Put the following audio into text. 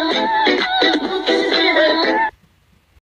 Oh,